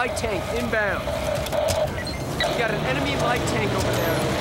light tank inbound. We got an enemy light tank over there.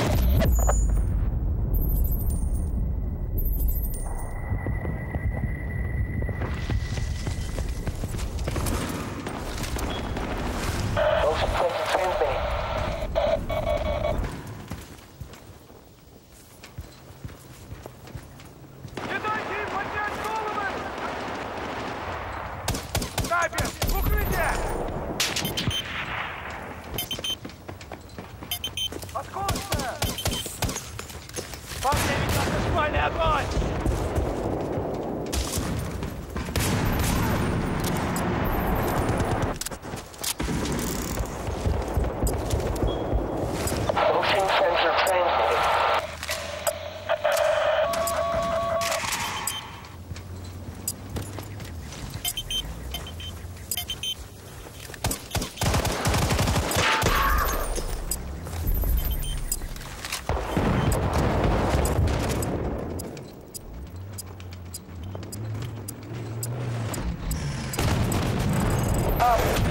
Come on! Oh.